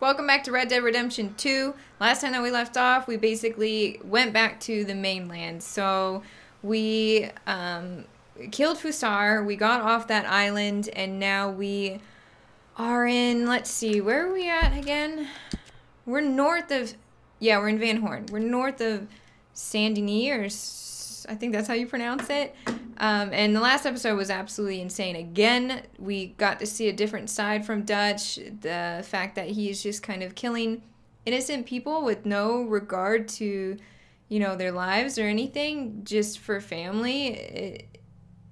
Welcome back to Red Dead Redemption 2. Last time that we left off, we basically went back to the mainland. So we um, killed Fussar, we got off that island, and now we are in, let's see, where are we at again? We're north of, yeah, we're in Van Horn. We're north of Saint Denis, I think that's how you pronounce it. Um, and the last episode was absolutely insane. Again, we got to see a different side from Dutch. The fact that he's just kind of killing innocent people with no regard to, you know, their lives or anything, just for family. It,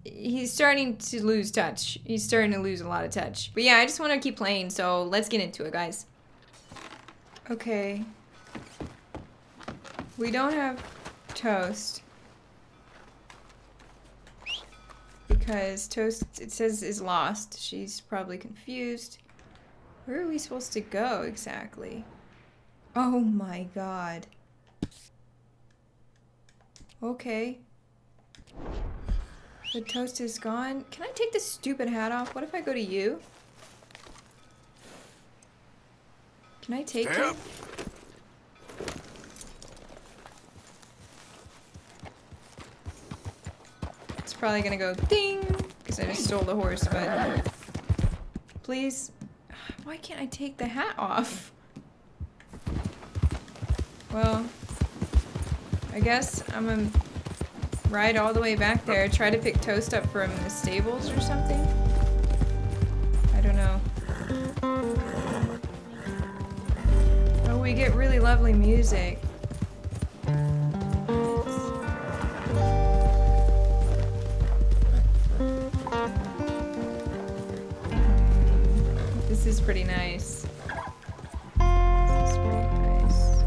he's starting to lose touch. He's starting to lose a lot of touch. But yeah, I just want to keep playing, so let's get into it, guys. Okay. We don't have toast. Because toast, it says, is lost. She's probably confused. Where are we supposed to go exactly? Oh my god. Okay. The toast is gone. Can I take this stupid hat off? What if I go to you? Can I take Stay it? up. Probably gonna go ding because I just stole the horse, but please. Why can't I take the hat off? Well, I guess I'm gonna ride all the way back there, try to pick Toast up from the stables or something. I don't know. Oh, we get really lovely music. Is pretty nice. Pretty nice.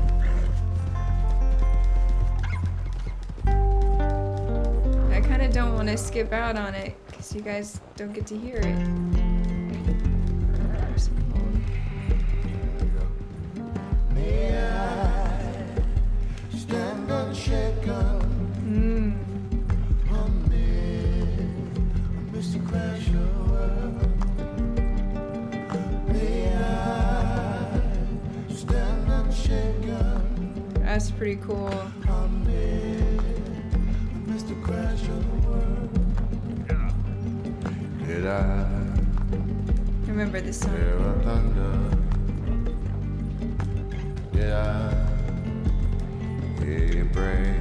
I kind of don't want to skip out on it because you guys don't get to hear it. That's pretty cool. amid a misty crash of the world. Did I I remember this song. hear a thunder? Did I hear you break?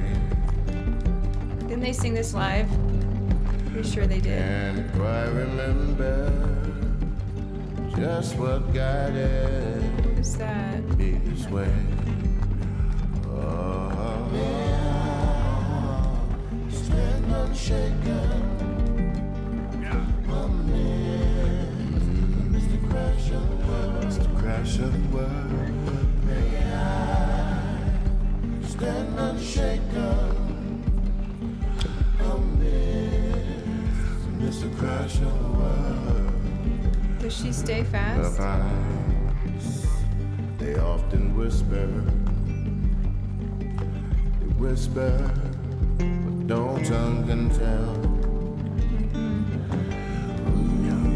Didn't they sing this live? Pretty sure they did. Can't quite remember just what guided Who's that? me this way. Does she stay fast? they often whisper. They whisper, no tongue can tell.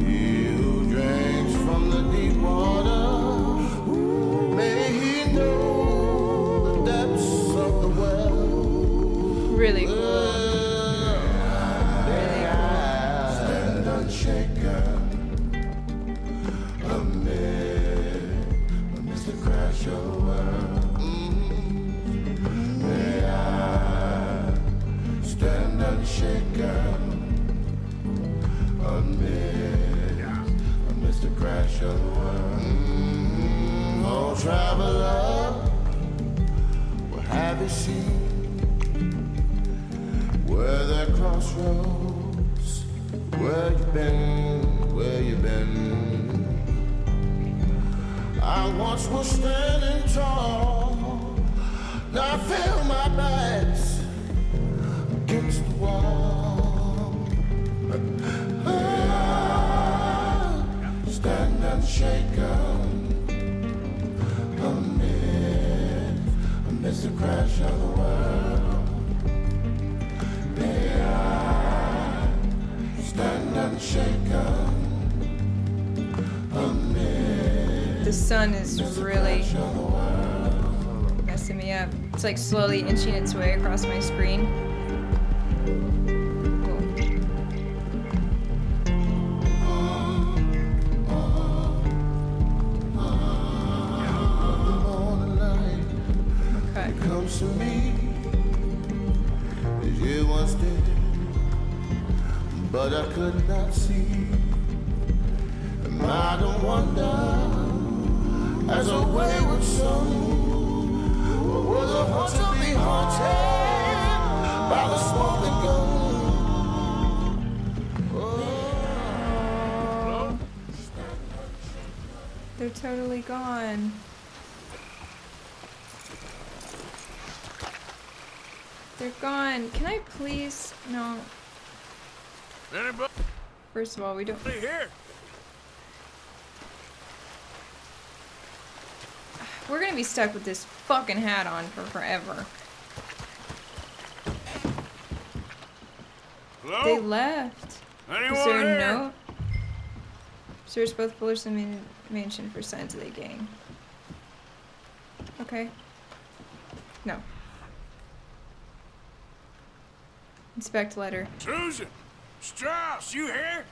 You drinks from the deep water. May he know the depths of the well. Really cool. Really The sun is really messing me up. It's like slowly inching its way across my screen. Could not see. And I don't wonder, as a wayward hunter be haunted by the. They're totally gone. They're gone. Can I please? No. Anybody First of all, we don't. here? We're gonna be stuck with this fucking hat on for forever. Hello? They left. Anyone Is there here? a note? Search both Fullerton man- Mansion for signs of the gang. Okay. No. Inspect letter. Susan! Strauss, you here?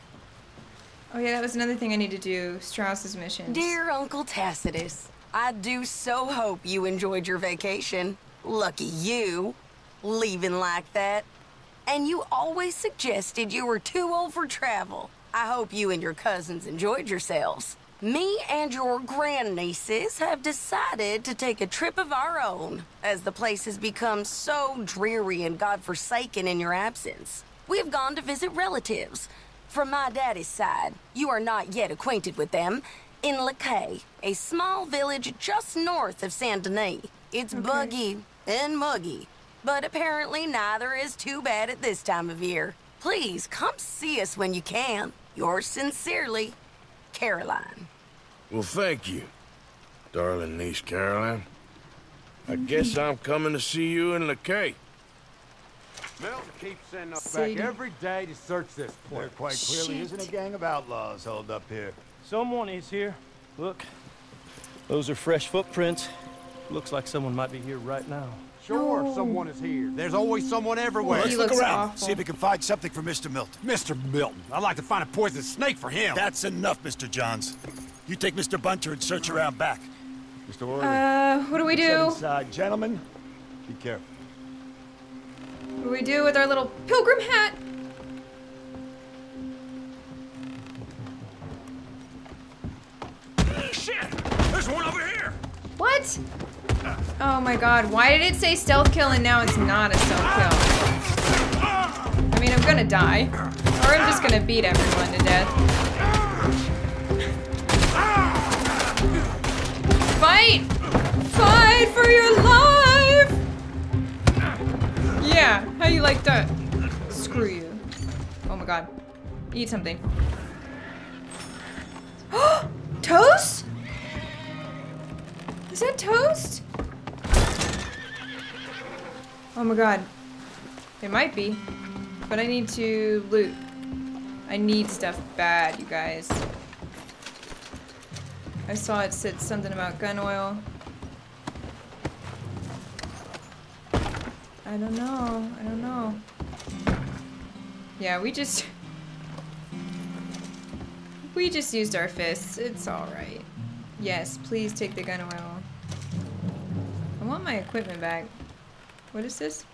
Oh yeah, that was another thing I need to do. Strauss's mission. Dear Uncle Tacitus, I do so hope you enjoyed your vacation. Lucky you, leaving like that. And you always suggested you were too old for travel. I hope you and your cousins enjoyed yourselves. Me and your grandnieces have decided to take a trip of our own, as the place has become so dreary and godforsaken in your absence. We have gone to visit relatives. From my daddy's side, you are not yet acquainted with them, in Lagras, a small village just north of Saint Denis. It's buggy and muggy, but apparently neither is too bad at this time of year. Please come see us when you can. Yours sincerely, Caroline. Well, thank you, darling niece Caroline. I guess mm-hmm. I'm coming to see you in Lagras. Milton keeps sending us Sadie. back every day to search this place. There quite clearly Shit. isn't a gang of outlaws holed up here. Someone is here. Look. Those are fresh footprints. Looks like someone might be here right now. Sure, No. someone is here. There's always someone everywhere. He Let's look around, awful. see if we can find something for Mr. Milton. Mr. Milton. I'd like to find a poisonous snake for him. That's enough, Mr. Johns. You take Mr. Bunter and search around back. Mr. Orley. Uh, what do we do? inside, gentlemen. Be careful. What do we do with our little pilgrim hat? Ah, shit! There's one over here! What? Oh my god, why did it say stealth kill and now it's not a stealth kill? Ah! I mean, I'm gonna die. Or I'm just gonna beat everyone to death. How you like that? Screw you. Oh my god. Eat something. Toast? Is that toast? Oh my god. It might be. But I need to loot. I need stuff bad, you guys. I saw it said something about gun oil. I don't know. I don't know. Yeah, we just... We just used our fists. It's alright. Yes, please take the gun away. I want my equipment back. What is this?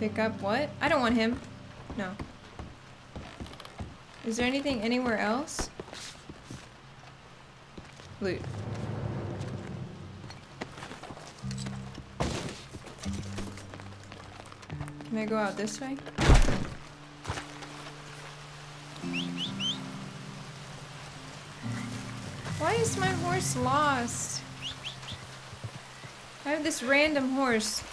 Pick up what? I don't want him. No. Is there anything anywhere else? Loot. Can I go out this way? Why is my horse lost? I have this random horse.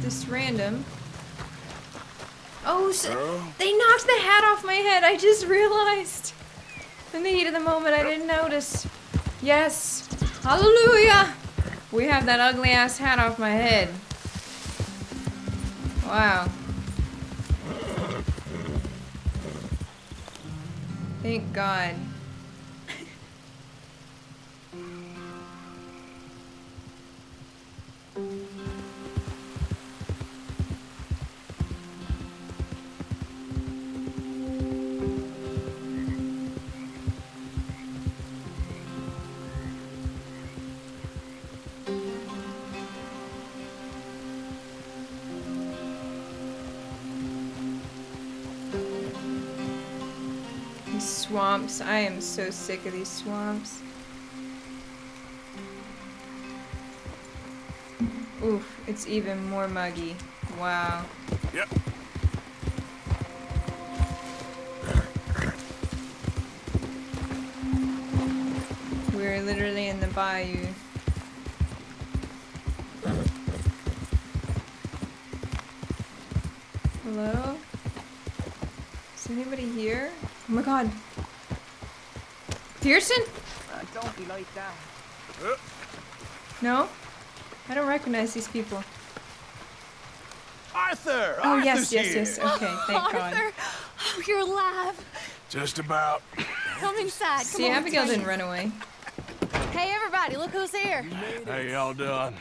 This random. Oh, s they knocked the hat off my head. I just realized. In the heat of the moment, I didn't notice. Yes. Hallelujah. We have that ugly ass hat off my head. Wow. Thank God. Swamps. I am so sick of these swamps. Oof, it's even more muggy. Wow. Yep. We're literally in the bayou. Hello? Is anybody here? Oh my god. Pearson? Uh, don't be like that. Uh. No? I don't recognize these people. Arthur! Oh, yes, Arthur's yes, here. yes. Okay, thank God. Arthur, oh, you're alive. Just about. Come inside. Come See, on, Abigail let's didn't run away. Hey, everybody, look who's here. How y'all doing?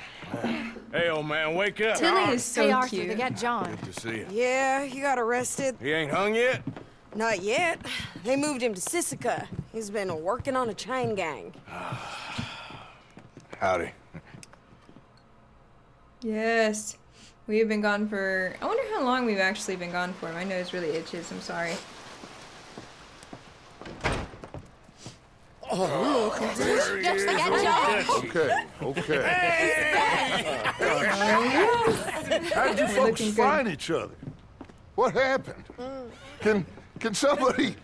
Hey, old man, wake up. Tilly is so hey, Arthur, cute. they got John. Good to see you. Yeah, he got arrested. He ain't hung yet? Not yet. They moved him to Sisika. He's been working on a chain gang. Howdy. Yes. We have been gone for. I wonder how long we've actually been gone for. My nose really itches. I'm sorry. Oh, there he is. They got John. Okay, okay. How did you We're folks looking good. find each other? What happened? Mm. Can can somebody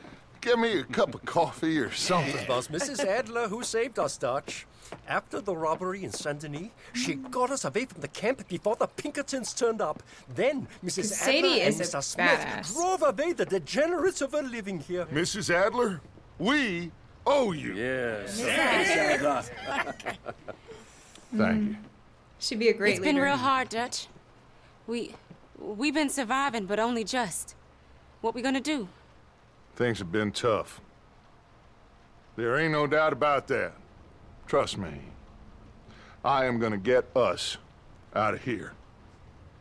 give me a cup of coffee or something? It was Mrs. Adler who saved us, Dutch. After the robbery in Saint Denis, she got us away from the camp before the Pinkertons turned up. Then Mrs. 'Cause Adler and Mr. Smith badass. drove away the degenerates of were living here. Mrs. Adler, we owe you. Yes. Thank you. Mm. She'd be a great It's been real hard, Dutch. We we've been surviving, but only just. What we gonna do? Things have been tough. There ain't no doubt about that. Trust me. I am gonna get us out of here.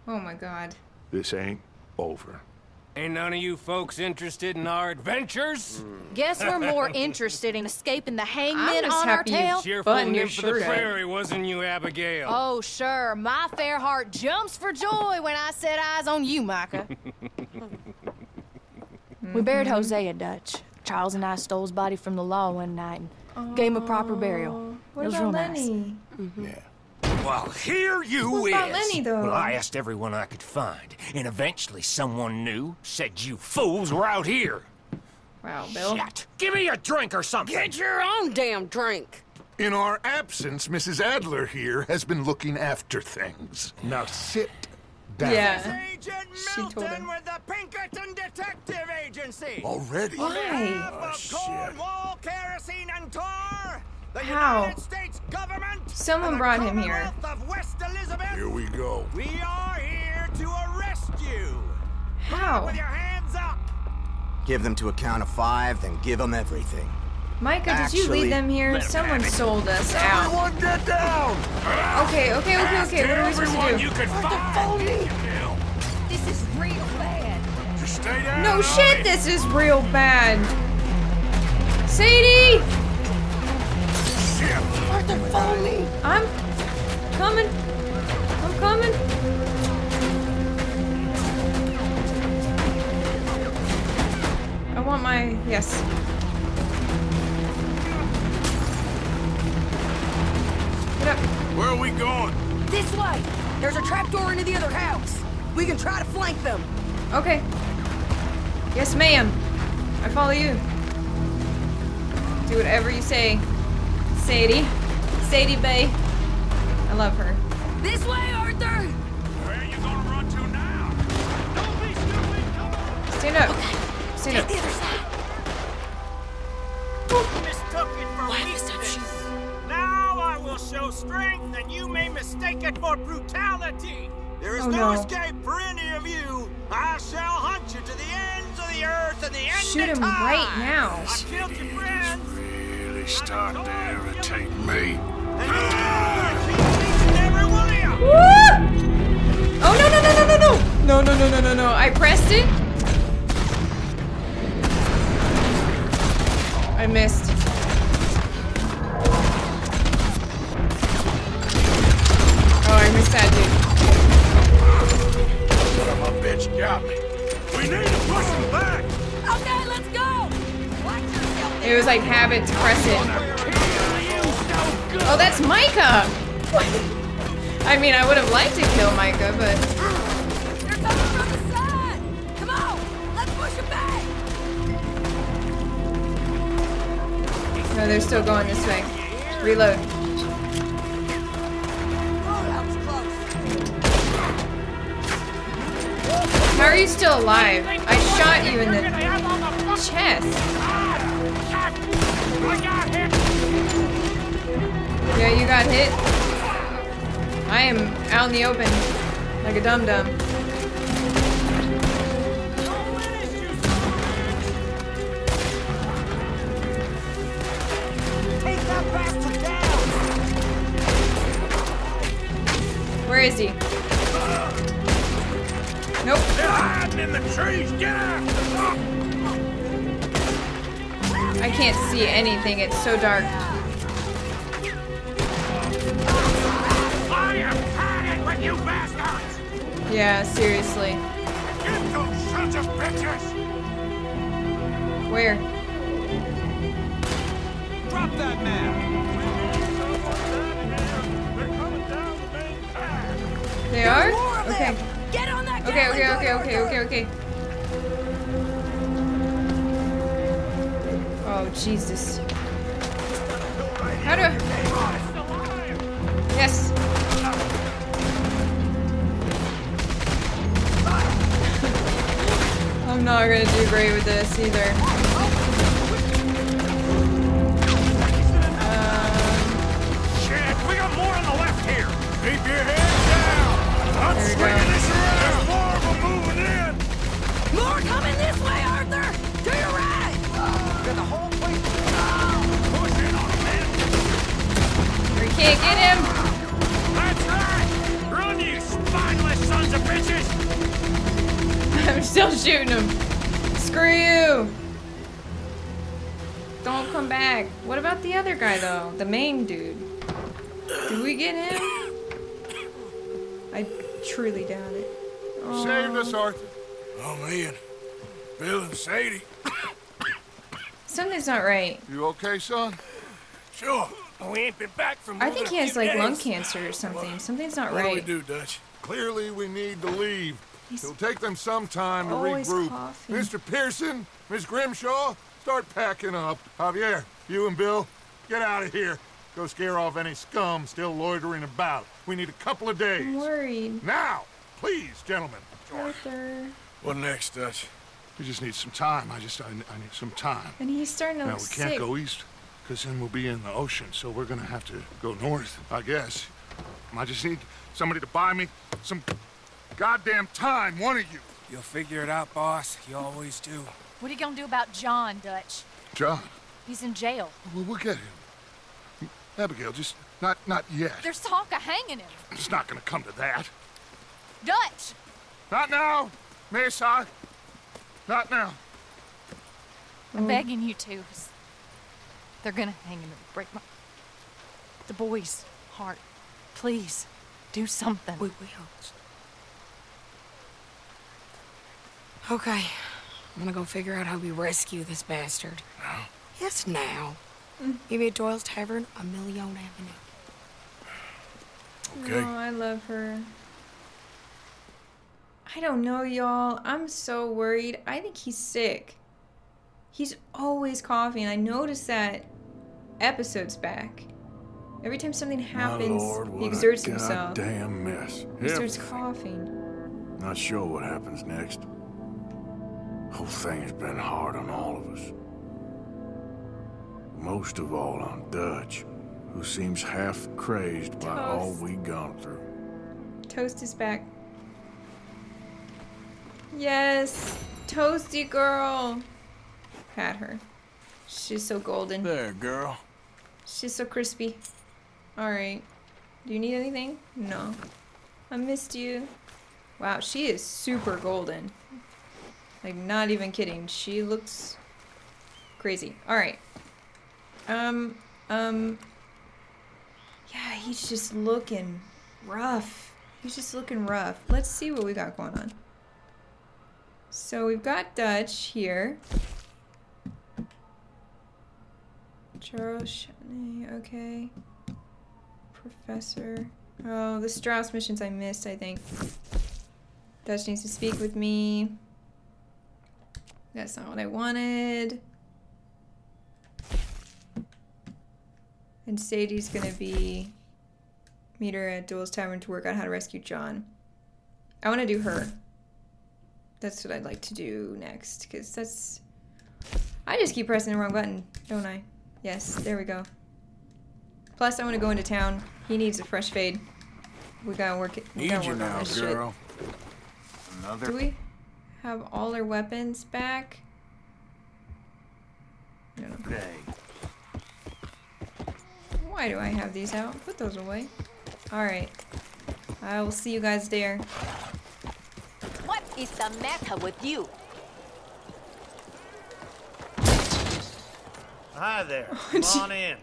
Oh my god. This ain't over. Ain't none of you folks interested in our adventures? Guess we're more interested in escaping the I'm hangmen just on our happy you tail. Cheerful Button your nymph for the prairie, wasn't you, Abigail? Oh, sure. My fair heart jumps for joy when I set eyes on you, Micah. we buried mm-hmm. Hosea, Dutch. Charles and I stole his body from the law one night and gave him a proper burial. Oh, what it was about real nice. Lenny? Mm-hmm. Yeah. Well, here you What is. about Lenny, though? Well, I asked everyone I could find, and eventually someone knew said you fools were out here. Wow, Bill. Shit. Give me a drink or something. Get your own damn drink. In our absence, Mrs. Adler here has been looking after things. Now sit down. Yeah. Agent She told him. with the Pinkerton Detective Agency. Already? Why? Of oh, shit. Cornwall, kerosene, and tar. The How? United States government. Someone brought him here. Of West Elizabeth. Here we go. We are here to arrest you. How? With your hands up. Give them to a count of five, then give them everything. Micah, did you Actually, lead them here? Someone sold us out. Everyone get down! Okay, okay, okay, okay. What are we supposed to do? You could find. This is real bad. Just stay down. No shit, right? this is real bad. Sadie! Arthur, follow me. I'm coming. I'm coming. I want my yes. Get up. Where are we going? This way. There's a trapdoor into the other house. We can try to flank them. Okay. Yes, ma'am. I follow you. Do whatever you say. Sadie. Sadie Bay. I love her. This way, Arthur. Where are you gonna run to now? Don't be stupid. Come on. Stand up. Okay. Stand up. The other side. Mistook it show strength, and you may mistake it for brutality. There is oh, no, no, escape for any of you. I shall hunt you to the ends of the earth and the end Shoot him time. right now. I killed your friends. really starting to irritate me. Oh no no no no no! No no no no no no! I pressed it. I missed. Like habit to press it. Oh, that's Micah. I mean, I would have liked to kill Micah, but no, they're still going this way. Reload. How are you still alive? I shot you in the chest. Yeah, you got hit. I am out in the open like a dum dum. Take that bastard down. Where is he? Nope. They're hiding in the trees. Get after I can't see anything. It's so dark. Yeah, seriously. Get those sons of bitches! Where? Drop that man. They are? Okay. Get on that okay, okay, okay, okay, okay, okay. Oh, Jesus. How do I... Yes. I'm not gonna do great with this either. Uh, Shit, we got more on the left here. Keep your head down. I'm There we go. swinging this around. There's more of them moving in. More coming this way, Arthur. To your right. Get the whole place. Push in on them, man. We can't get him. Still shooting him. Screw you. Don't come back. What about the other guy though? The main dude. Did we get him? I truly doubt it. Oh. Saved us, Arthur. Oh, me and Bill and Sadie. Something's not right. You okay, son? Sure. We ain't been back from. I think he has like lung cancer or something. Something's not What do we do, Dutch? Clearly, we need to leave. He's It'll take them some time to always regroup. coughing. Mr. Pearson, Miss Grimshaw, start packing up. Javier, you and Bill, get out of here. Go scare off any scum still loitering about. We need a couple of days. I'm worried. Now, please, gentlemen. Arthur. What next, Dutch? We just need some time. I just, I, I need some time. And he's starting to Now, look we can't sick. go east, because then we'll be in the ocean, so we're gonna have to go north, I guess. I just need somebody to buy me some goddamn time, one of you. You'll figure it out, boss. You always do. What are you gonna do about John, Dutch? John, He's in jail. we'll, we'll get him. Abigail, just not, not yet. There's talk of hanging him. It's not gonna come to that. Dutch! Not now, Mesa. Not now. I'm begging you to. They're gonna hang him and break my... The boy's heart. Please, do something. We will. Okay. I'm gonna go figure out how we rescue this bastard. Now? Yes, now. Mm. Maybe at Doyle's Tavern, a Million Avenue. Okay. Oh, I love her. I don't know, y'all. I'm so worried. I think he's sick. He's always coughing. I noticed that episodes back. Every time something happens, Lord, he exerts a himself. goddamn mess. He starts Everything. coughing. Not sure what happens next. Whole thing has been hard on all of us. Most of all on Dutch, who seems half crazed by all we've gone through. Toast is back. Yes. Toasty girl. Pat her. She's so golden. There, girl. She's so crispy. Alright. Do you need anything? No. I missed you. Wow, she is super golden. Like, not even kidding. She looks crazy. Alright. Um, um. Yeah, he's just looking rough. He's just looking rough. Let's see what we got going on. So we've got Dutch here. Charles Chutney, okay. Professor. Oh, the Strauss missions I missed, I think. Dutch needs to speak with me. That's not what I wanted. And Sadie's gonna be meet her at Doyle's Tavern to work out how to rescue John. I want to do her. That's what I'd like to do next, because that's... I just keep pressing the wrong button, don't I? Yes, there we go. Plus, I want to go into town. He needs a fresh fade. We gotta work it. We Need gotta you work on now, girl. shit. Another. Do we have all our weapons back? I don't. Why do I have these out? Put those away. Alright. I will see you guys there. What is the matter with you? Hi there. Come on in.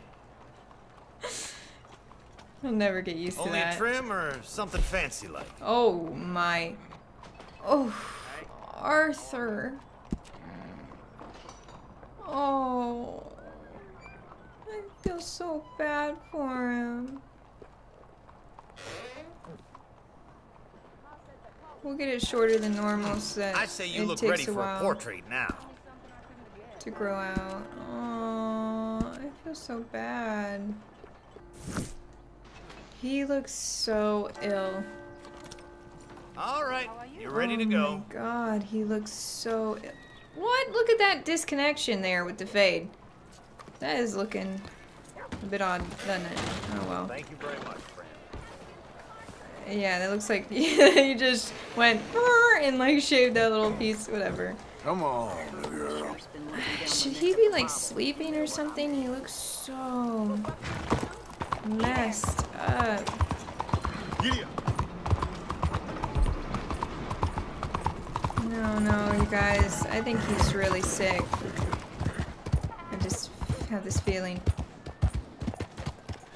I'll never get used to Only that. a trim or something fancy like? Oh my. Oh, Arthur. Oh. I feel so bad for him. We'll get it shorter than normal so that I say you it look takes ready a for a portrait now. to grow out. Oh, I feel so bad. He looks so ill. All right, you're ready to oh go. my god, he looks so. ill. What? Look at that disconnection there with the fade. That is looking a bit odd, doesn't it? Oh well. Thank you very much, friend. Yeah, that looks like he just went and like shaved that little piece, whatever. Come on, girl. Should he be like sleeping or something? He looks so messed up. No, no, you guys. I think he's really sick. I just have this feeling.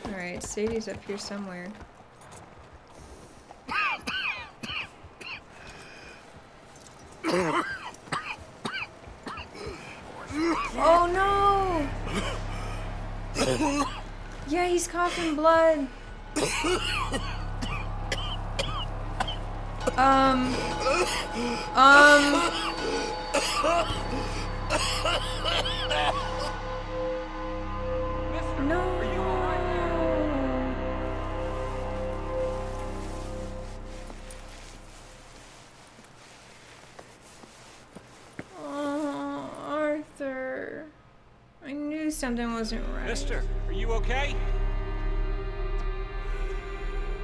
Alright, Sadie's up here somewhere. Oh no! Yeah, he's coughing blood. Um. Um. No. Oh, Arthur. I knew something wasn't right. Mister, are you okay?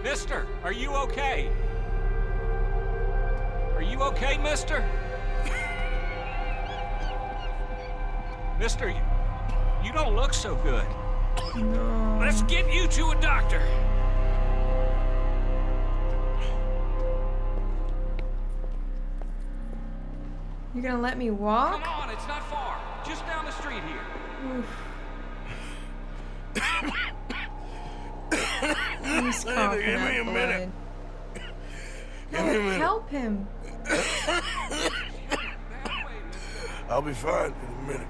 Mister, are you okay? Are you okay, mister? mister, you, you don't look so good. No. Let's get you to a doctor. You're gonna let me walk? Come on, it's not far. Just down the street here. Oof. He's Give coughing me up a minute. blood. Give me a No, minute. help him. I'll be fine in a minute.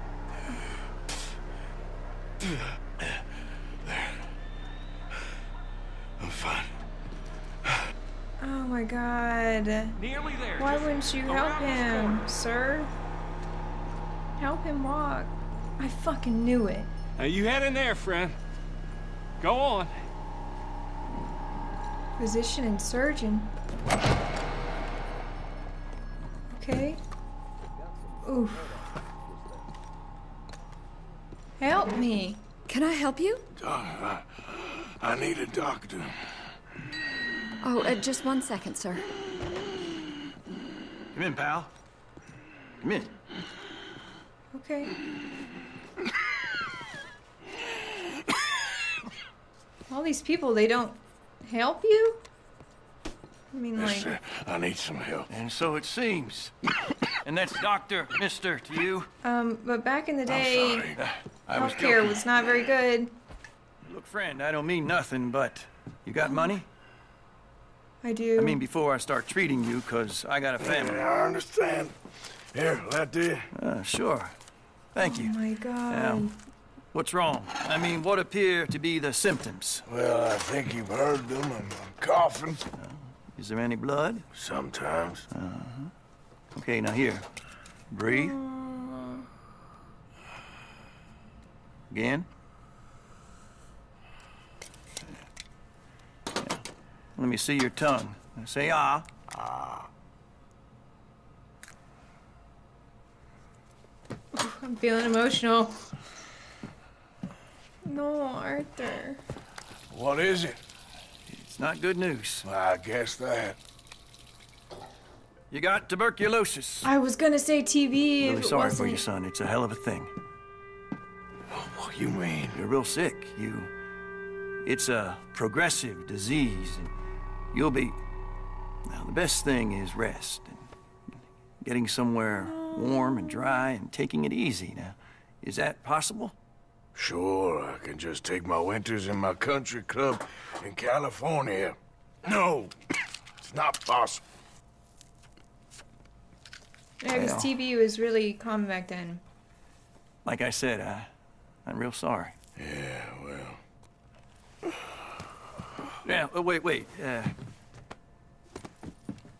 There. I'm fine. Oh my god. Nearly there. Why wouldn't you help him, sir? Help him walk. I fucking knew it. Now you head in there, friend. Go on. Physician and surgeon. Okay. Oof. Help me. Can I help you? Doc, I, I need a doctor. Oh, uh, just one second, sir. Come in, pal. Come in. Okay. All these people, they don't help you? I mean, like, Mister, I need some help. And so it seems. And that's Doctor, Mister to you. um, but back in the day, I was healthcare joking. was not very good. Look, friend, I don't mean nothing, but you got money? I do. I mean, before I start treating you, because I got a family. I understand. Here, that do Uh, sure. Thank you. Oh my god. Now, what's wrong? I mean, what appear to be the symptoms? Well, I think you've heard them. I'm, I'm coughing. Is there any blood? Sometimes. Uh-huh. Okay, now here. Breathe. Again. Let me see your tongue. Say ah. Ah. I'm feeling emotional. No, Arthur. What is it? It's not good news. I guess that. You got tuberculosis. I was gonna say TB if Really it sorry wasn't. for you, son. It's a hell of a thing. Oh, what you mean? You're real sick. You. It's a progressive disease, and you'll be. Now, the best thing is rest and getting somewhere warm and dry and taking it easy. Now, is that possible? Sure, I can just take my winters in my country club in California. No, it's not possible. Yeah, because TB was really common back then. Like I said, I, I'm real sorry. Yeah, well. Yeah, oh, wait, wait. Uh,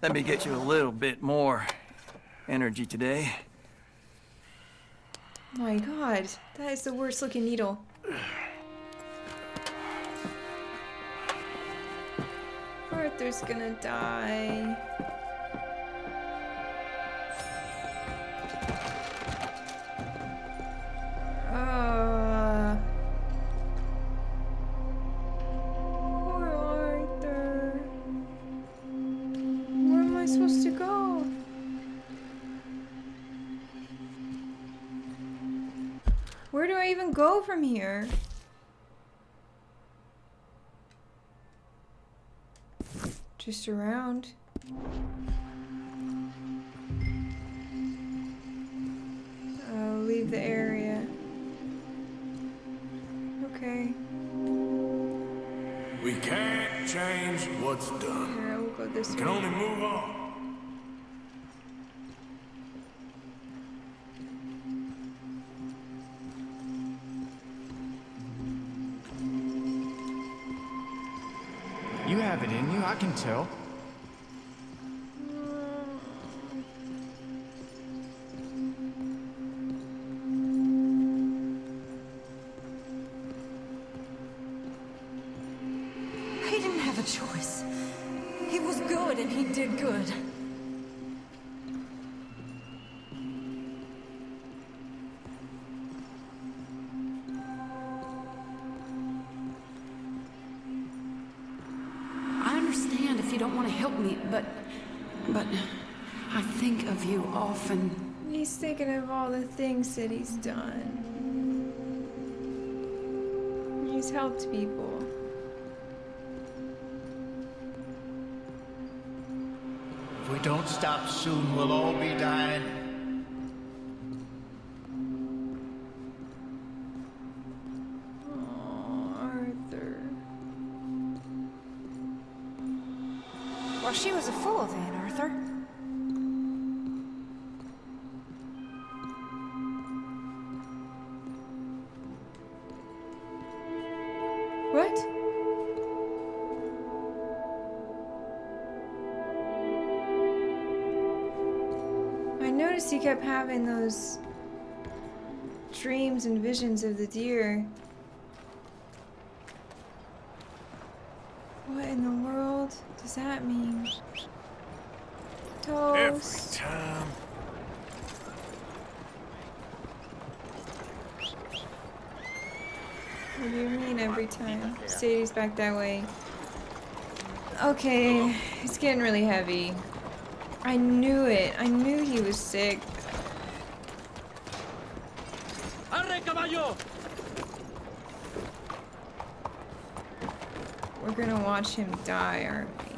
let me get you a little bit more energy today. My god, that is the worst looking needle. Arthur's gonna die. Uh, poor Arthur. Where am I supposed to go? Where do I even go from here? Just around. Oh, leave the area. Okay. We can't change what's done. Here, I will go this We way. can only move on. You have it in you, I can tell. He's done. He's helped people. If we don't stop soon, we'll all be dying. Kept having those dreams and visions of the deer. What in the world does that mean? Toast. Every time. What do you mean every time? Sadie's back that way. Okay, it's getting really heavy. I knew it. I knew he was sick. We're gonna watch him die, aren't we?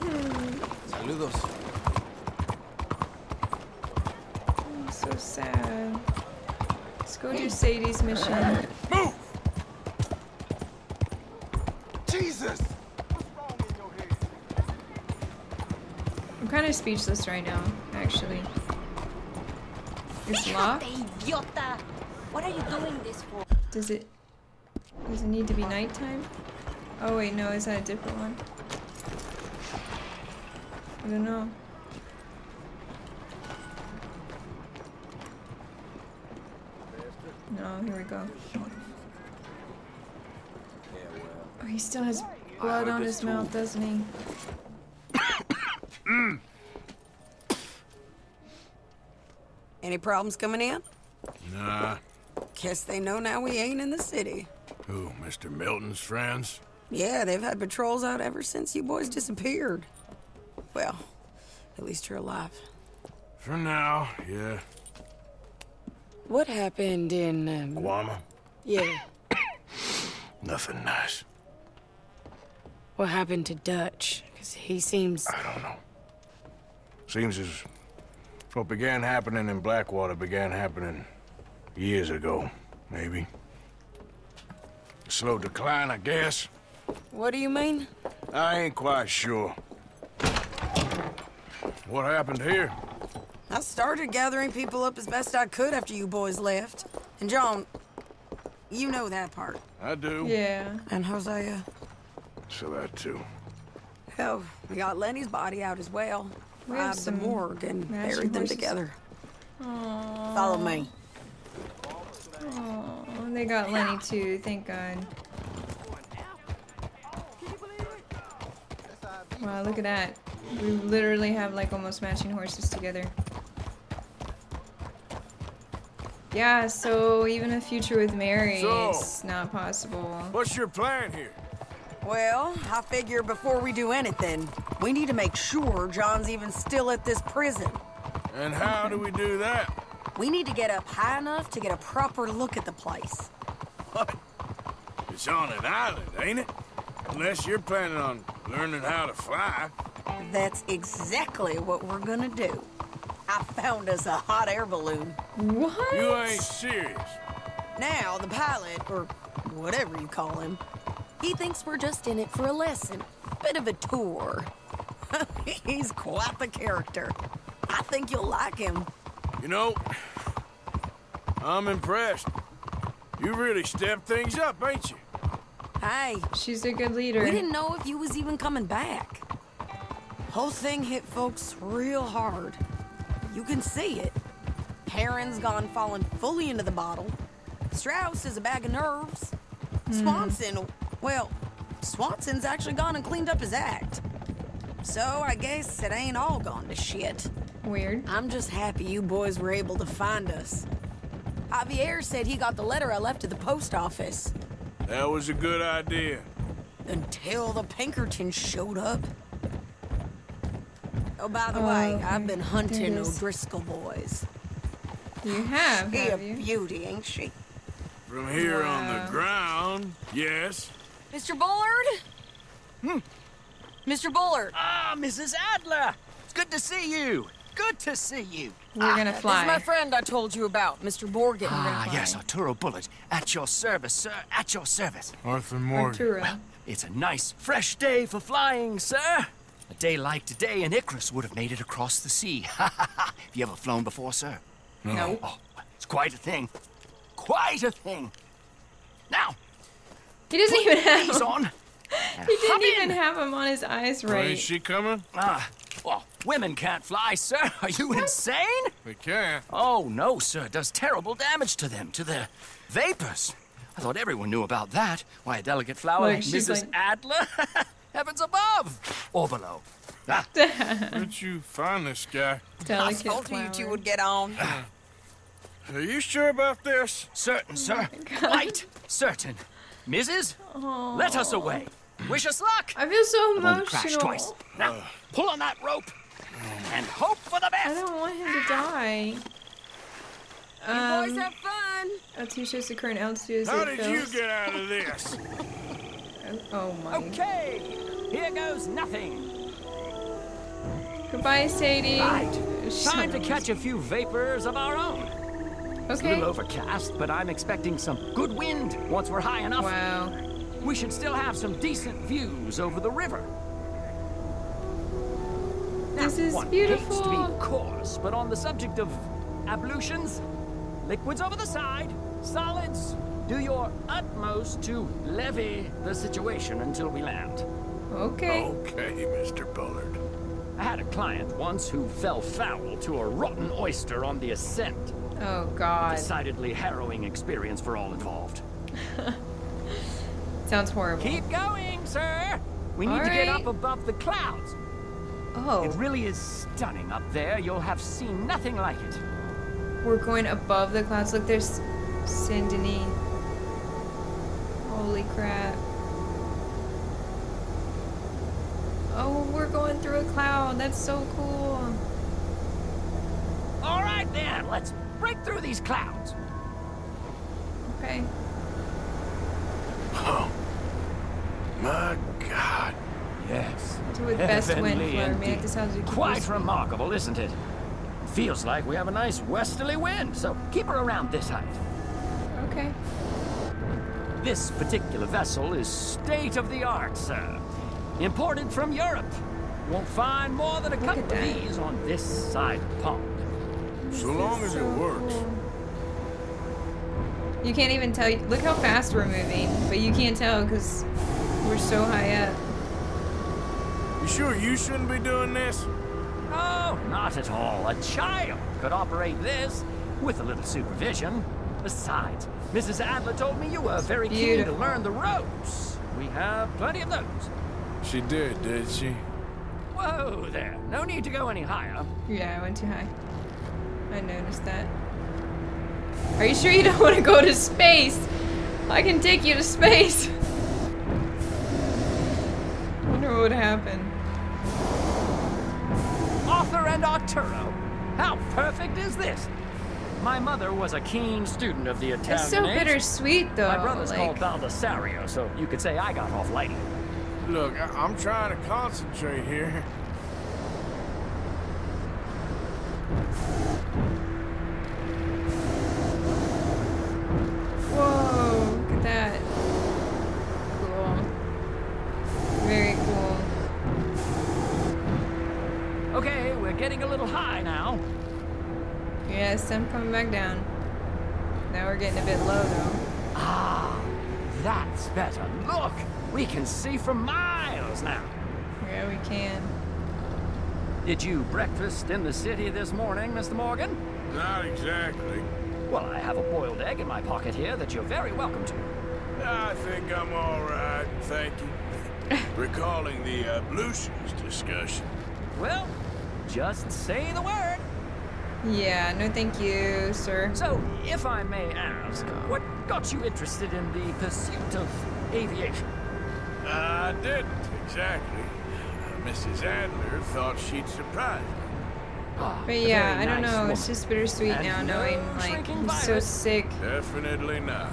Hmm. Saludos. I'm so sad. Let's go do Sadie's mission. Move! Jesus! I'm kind of speechless right now, actually. It's locked? What are you doing this for? Does it... Does it need to be nighttime? Oh wait, no, is that a different one? I don't know. No, here we go. Oh, he still has blood on his mouth, doesn't he? Any problems coming in? Nah. Guess they know now we ain't in the city. Who, Mr. Milton's friends? Yeah, they've had patrols out ever since you boys disappeared. Well, at least you're alive. For now, yeah. What happened in, um... Guarma? Yeah. Nothing nice. What happened to Dutch? Because he seems... I don't know. Seems as what began happening in Blackwater began happening years ago, maybe. Slow decline, I guess. What do you mean? I ain't quite sure. What happened here? I started gathering people up as best I could after you boys left. And John, you know that part. I do. Yeah. And Hosea. So that too. Hell, we got Lenny's body out as well. We have Robbed the morgue and buried them horses. together. Aww. Follow me. Aww, they got Lenny too, thank God. Wow, look at that. We literally have like almost matching horses together. Yeah, so even a future with Mary So- is not possible. What's your plan here? Well, I figure before we do anything, we need to make sure John's even still at this prison. And how do we do that? We need to get up high enough to get a proper look at the place. What? It's on an island, ain't it? Unless you're planning on learning how to fly. That's exactly what we're gonna do. I found us a hot air balloon. What? You ain't serious. Now, the pilot, or whatever you call him, he thinks we're just in it for a lesson. Bit of a tour. He's quite the character. I think you'll like him. You know, I'm impressed. You really stepped things up, ain't you? Hey. She's a good leader. We didn't know if you was even coming back. Whole thing hit folks real hard. You can see it. Karen's gone falling fully into the bottle. Strauss is a bag of nerves. Mm-hmm. Swanson, well, Swanson's actually gone and cleaned up his act. So I guess it ain't all gone to shit. Weird. I'm just happy you boys were able to find us. Javier said he got the letter I left at the post office. That was a good idea. Until the Pinkertons showed up. Oh, by the Oh, way, okay. I've been hunting There it is. O'Driscoll boys. You have, She a you? beauty, ain't she? From here on the ground, yes. Mr. Bullard? Hmm. Mr. Bullard. Ah, Mrs. Adler! It's good to see you. Good to see you. We're gonna This fly. is my friend I told you about, Mr. Morgan. Ah, yes, Arturo Bullard. At your service, sir. At your service. Arthur Morgan. Arturo. Well, it's a nice, fresh day for flying, sir. A day like today, and Icarus would have made it across the sea. Ha ha ha! Have you ever flown before, sir? No. Oh, it's quite a thing. Quite a thing. Now, He doesn't even have these on. He didn't even have him on his eyes Right. right. Is she coming? Ah, well, women can't fly, sir. Are you insane? We can. Oh, no, sir. It does terrible damage to them, to their vapors. I thought everyone knew about that. Why, a delicate flower, Like, she's Mrs. like- Adler? Heavens above or below. Ah, Where'd you find this guy? I Delicate told you you two would get on. Are you sure about this? certain, sir. God. Quite certain. Mrs., let us away. Wish us luck. I feel so I've only crashed twice. Now, pull on that rope and hope for the best. I don't want him to die. you Um, boys have fun. on. Altitude shows the current altitude as How it did you get out of this? Oh, oh my. Okay, here goes nothing. Goodbye, Sadie. Right, time to catch a few vapors of our own. It's a little overcast, but I'm expecting some good wind once we're high enough. Wow. We should still have some decent views over the river. This is One beautiful. hates to be coarse, but on the subject of ablutions, liquids over the side, solids, do your utmost to levy the situation until we land. Okay. Okay, Mr. Bullard. I had a client once who fell foul to a rotten oyster on the ascent. Oh A God. decidedly harrowing experience for all involved. Sounds horrible. Keep going, sir. We need to get up above the clouds. Oh. It really is stunning up there. You'll have seen nothing like it. We're going above the clouds. Look, there's Saint Denis. Holy crap. Oh, we're going through a cloud. That's so cool. All right, then. Let's break through these clouds. Okay. Oh. My God. Yes. To with best wind Heavenly flow. indeed. Make this sounds Quite remarkable, isn't it? Feels like we have a nice westerly wind, so keep her around this height. Okay. This particular vessel is state of the art, sir. Imported from Europe. Won't find more than a couple of these on this side of the pond. So long as it works. You can't even tell. Look how fast we're moving, but you can't tell because we're so high up. You sure you shouldn't be doing this? Oh, not at all. A child could operate this with a little supervision. Besides, Mrs. Adler told me you were very keen to learn the ropes. We have plenty of those. She did, did she? Whoa there. No need to go any higher. Yeah, I went too high. I noticed that. Are you sure you don't want to go to space? I can take you to space. wonder what would happen. Arthur and Arturo. How perfect is this? My mother was a keen student of the Italian It's so age. bittersweet, though. My brother's like, called Baldessario, so you could say I got off lightly. Look, I- I'm trying to concentrate here. Getting a little high now. Yes, I'm coming back down. Now we're getting a bit low, though. Ah, that's better. Look, we can see for miles now. Yeah, we can. Did you breakfast in the city this morning, Mr. Morgan? Not exactly. Well, I have a boiled egg in my pocket here that you're very welcome to. I think I'm all right, thank you. Recalling the ablutions discussion. Well, just say the word. Yeah, no thank you, sir. So, if I may ask, what got you interested in the pursuit of aviation? I didn't exactly. Uh, Mrs. Adler thought she'd surprise me. But yeah, I don't know. It's just bittersweet And now knowing like shrinking I'm so sick Definitely not.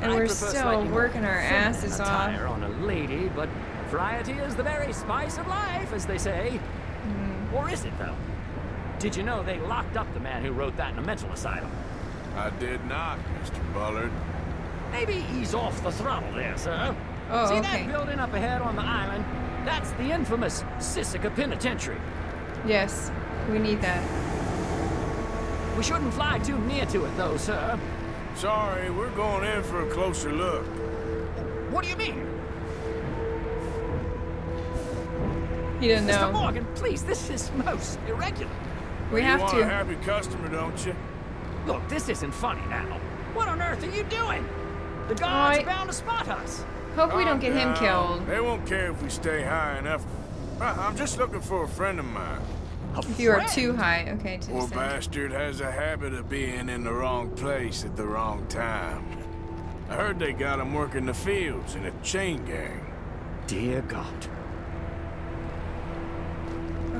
and I we're still working our asses attire off. on a lady, but variety is the very spice of life, as they say. Or is it, though? Did you know they locked up the man who wrote that in a mental asylum? I did not, Mr. Bullard. Maybe ease off the throttle there, sir. Oh, See okay. that building up ahead on the island? That's the infamous Sisika Penitentiary. Yes, we need that. We shouldn't fly too near to it, though, sir. Sorry, we're going in for a closer look. What do you mean? He didn't Mr. Morgan, please, this is most irregular. We you have want to. a happy customer, don't you? Look, this isn't funny now. What on earth are you doing? The guards I- are bound to spot us. Hope we don't get him killed. Um, they won't care if we stay high enough. I- I'm just looking for a friend of mine. If you are too high, okay, to Poor descend. bastard has a habit of being in the wrong place at the wrong time. I heard they got him working the fields in a chain gang. Dear God.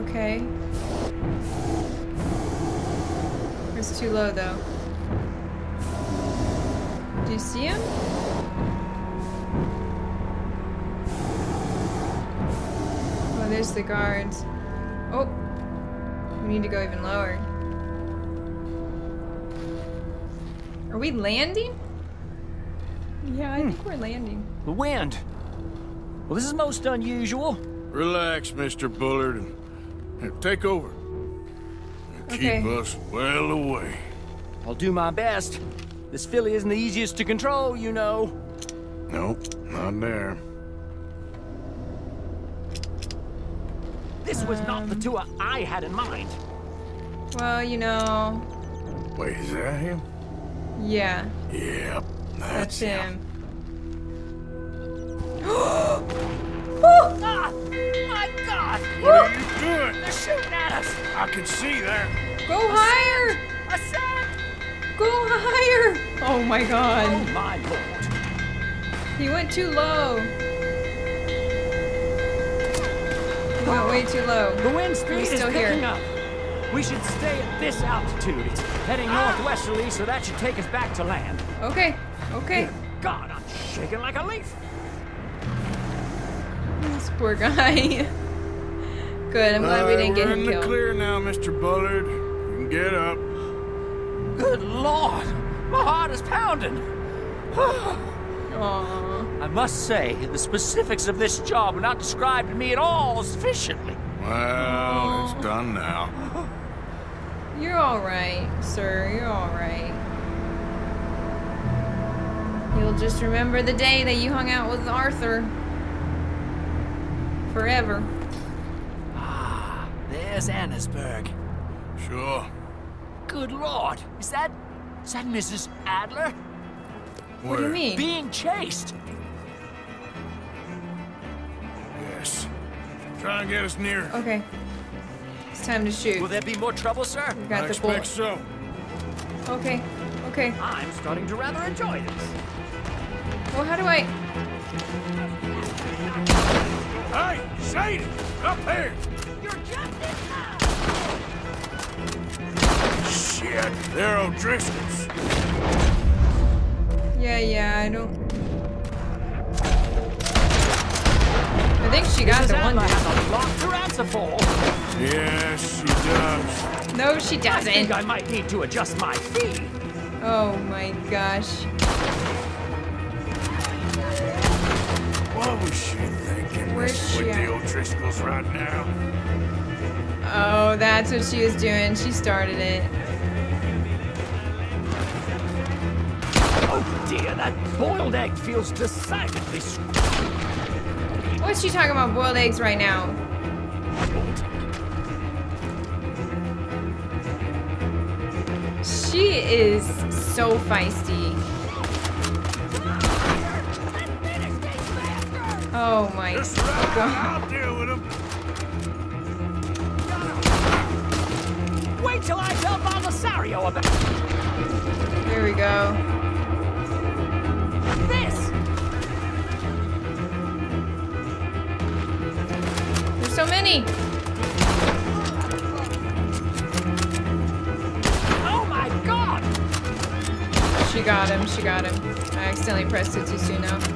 Okay. It's too low though. Do you see him? Oh, there's the guards. Oh, we need to go even lower. Are we landing? Yeah, I hmm. think we're landing. The wind. Well, this is most unusual. Relax, Mr. Bullard, and, and take over. And keep us well away. I'll do my best. This filly isn't the easiest to control, you know. Nope, not there. This was not the um. tour I had in mind. Well, you know, Wait, is that him? yeah, Yep, that's that's, him. Ah! My God! What are you doing? They're shooting at us! I can see there. Go higher! Ascend! Go higher! Oh my god. Oh my lord! He went too low. He went way too low. The wind speed He's is still picking here. up. We should stay at this altitude. It's heading northwesterly, so that should take us back to land. Okay, okay. God, I'm shaking like a leaf. This poor guy. Good, I'm glad we didn't get him we're him in the killed. clear now, Mr. Bullard. You can get up. Good lord! My heart is pounding. Aww. I must say, the specifics of this job were not described to me at all sufficiently. Well, it's done now. You're alright, sir. You're alright. You'll just remember the day that you hung out with Arthur. Forever. Ah, there's Annesburg. Sure. Good lord, is that is that Mrs. Adler? What do you mean? Being chased. Yes. Try and get us near. Okay. It's time to shoot. Will there be more trouble, sir? We got I the expect bullet. so. Okay. Okay. I'm starting to rather enjoy this. Well, how do I? Hey, Sadie! Up here! You're just in time. Shit, they're O'Driscolls. Yeah, yeah. I don't. I think she got Mrs. the one. Adler has a lot to answer for. Yes, she does. No, she doesn't. I think I might need to adjust my fee. Oh my gosh. Was she thinking? Where's messing she with the at? O'Driscolls right now? Oh, that's what she was doing. She started it. Oh dear, that boiled egg feels decidedly s- What's she talking about boiled eggs right now? She is so feisty. Oh my Just god. I'll deal with them. Wait till I tell Baldessario about There we go. this. There's so many. Oh my god! She got him. She got him. I accidentally pressed it too soon. Now.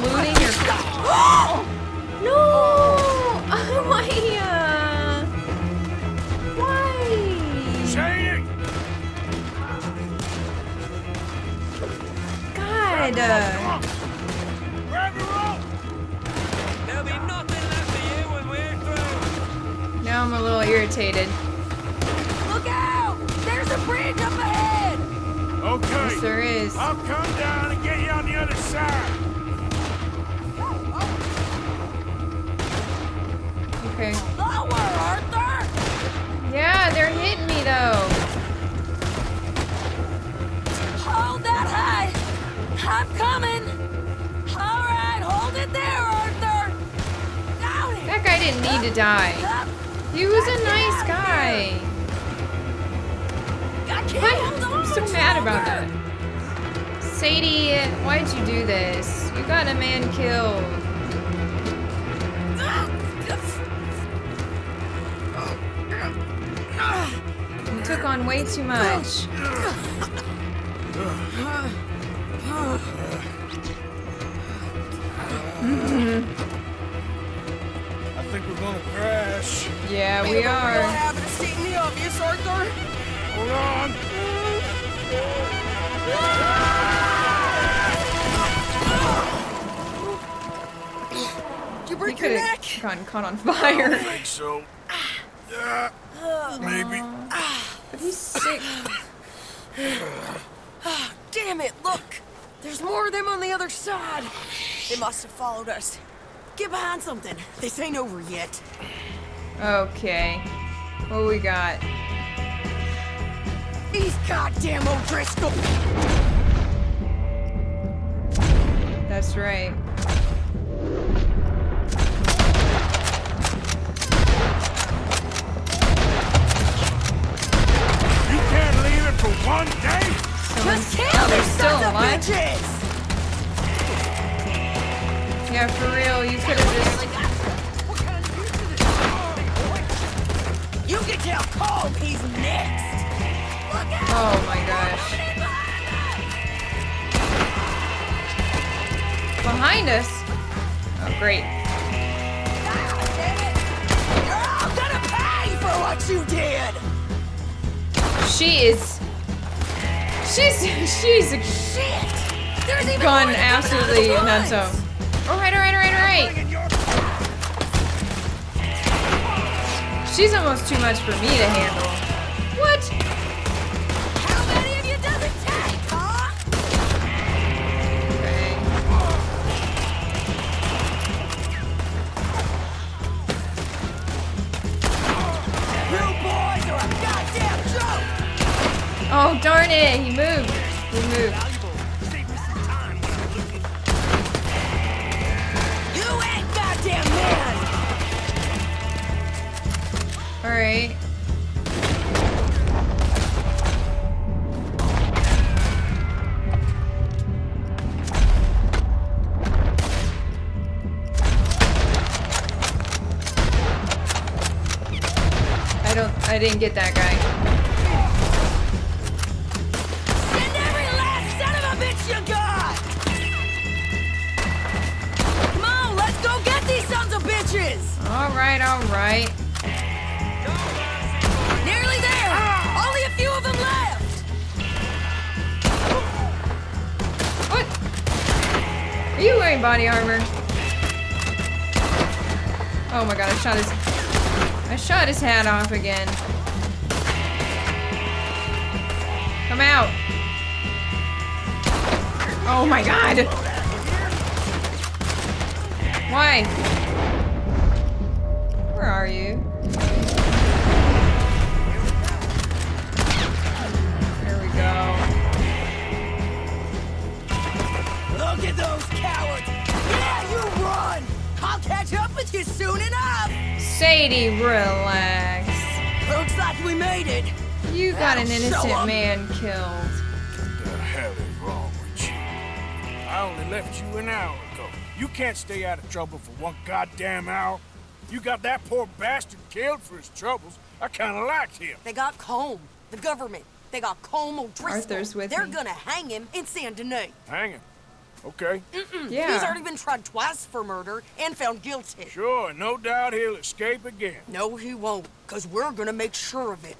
Polluting your. no! Why? Uh, why? Sadie! God. Uh, Grab the rope! There'll be nothing left of you when we're through. now I'm a little irritated. Look out! There's a bridge up ahead! Okay. Yes, there is. I'll come down and get you on the other side. Okay. Lower, Arthur! Yeah, they're hitting me though. Hold that high! I'm coming! Alright, hold it there, Arthur! It! That guy didn't need to die. He was a nice guy. Why? I'm so mad about that. Sadie, why'd you do this? You got a man killed. On way too much. I think we're gonna crash. Yeah, we Feel the are. real habit of stating the obvious, Arthur. Hold on. Did you We break your could neck? have gotten caught on I fire. don't think so. Ah. Yeah, maybe. But he's sick. Ah, Damn it, look! There's more of them on the other side. They must have followed us. Get behind something. This ain't over yet. Okay. What we got? These goddamn O'Driscoll! That's right. Too much for me to handle. Didn't get that guy. Send every last son of a bitch you got! Come on, let's go get these sons of bitches! Alright, alright. Nearly there! Only a few of them left! What? Are you wearing body armor? Oh my god, I shot his. I shot his hat off again. Come out! Oh my god! Why? Where are you? There we go. Look at those cowards! Yeah, you run! I'll catch up with you soon enough! Sadie, relax. Looks like we made it! You got an That'll show innocent 'em. man killed. What The hell is wrong with you? I only left you an hour ago. You can't stay out of trouble for one goddamn hour. You got that poor bastard killed for his troubles. I kinda liked him. They got Colm, the government. They got Colm O'Driscoll. Arthur's with They're me. gonna hang him in Saint Denis. Hang him? Okay. Mm-mm. Yeah. He's already been tried twice for murder and found guilty. Sure, no doubt he'll escape again. No, he won't, because we're gonna make sure of it.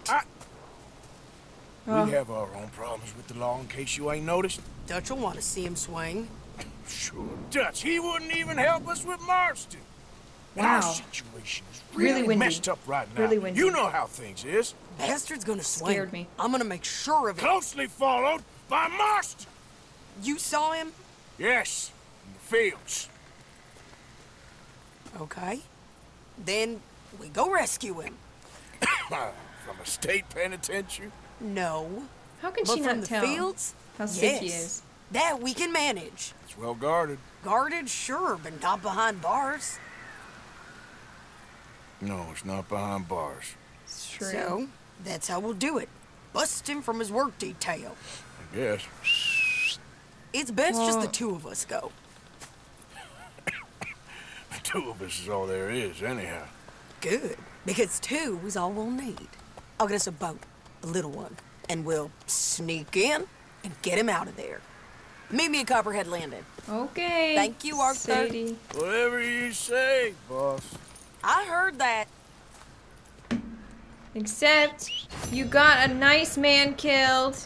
Oh. We have our own problems with the law in case you ain't noticed. Dutch will want to see him swing. Sure, Dutch, he wouldn't even help us with Marston. And our Wow. situation is Really really, windy. messed up right now. Really windy. You know how things is. Bastard's gonna swing. Scared me. I'm gonna make sure of it. Closely followed by Marston. You saw him? Yes, in the fields. Okay. Then we go rescue him. From a state penitentiary. No. How can but she from not the tell fields? how sick he is? That we can manage. It's well guarded. Guarded, sure, but not behind bars. No, it's not behind bars. It's true. So, that's how we'll do it. Bust him from his work detail. I guess. It's best just the two of us go. The two of us is all there is, anyhow. Good. Because two is all we'll need. I'll get us a boat, a little one, and we'll sneak in and get him out of there. Meet me at Copperhead Landing. Okay. Thank you, Arthur. Sadie. Whatever you say, boss. I heard that. Except you got a nice man killed.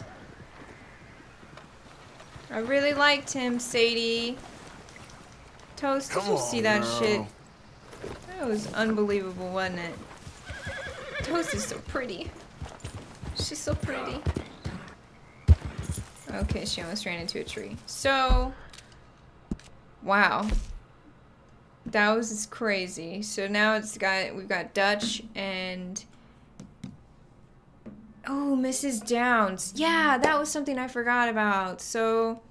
I really liked him, Sadie. Toast, did Come you on see that now. shit? That was unbelievable, wasn't it? Toast is so pretty. She's so pretty. Okay, she almost ran into a tree. So, wow. That was crazy. So now it's got we've got Dutch and Oh, Mrs. Downes. Yeah, that was something I forgot about. So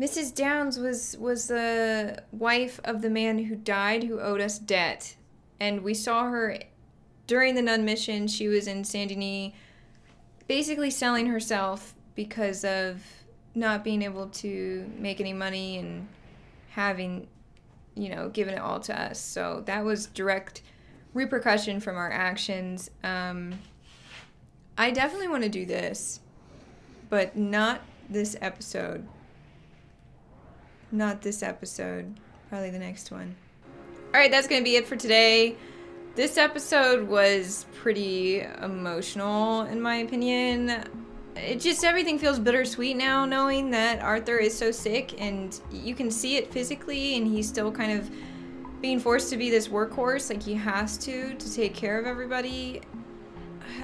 Mrs. Downes was was the wife of the man who died who owed us debt. And we saw her during the nun mission. She was in Saint Denis basically selling herself because of not being able to make any money and having you know given it all to us. So that was direct repercussion from our actions. Um, I definitely want to do this, but not this episode. Not this episode. Probably the next one. All right, that's going to be it for today. This episode was pretty emotional, in my opinion. It just, everything feels bittersweet now, knowing that Arthur is so sick and you can see it physically, and he's still kind of being forced to be this workhorse. Like, he has to, to take care of everybody.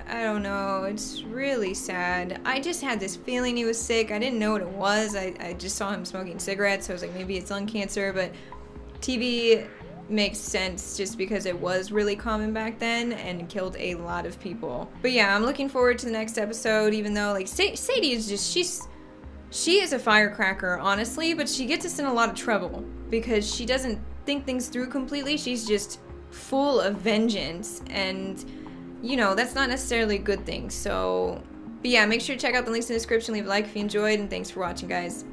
I don't know. It's really sad. I just had this feeling he was sick. I didn't know what it was. I, I just saw him smoking cigarettes, so I was like, maybe it's lung cancer, but TB makes sense just because it was really common back then and killed a lot of people. But yeah, I'm looking forward to the next episode, even though, like, Sa- Sadie is just, she's, she is a firecracker, honestly, but she gets us in a lot of trouble because she doesn't think things through completely. She's just full of vengeance and you know, that's not necessarily a good thing. So, but yeah, make sure to check out the links in the description, leave a like if you enjoyed, and thanks for watching, guys.